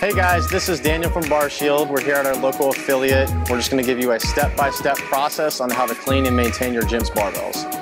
Hey guys, this is Daniel from Bar Shield. We're here at our local affiliate. We're just gonna give you a step-by-step process on how to clean and maintain your gym's barbells.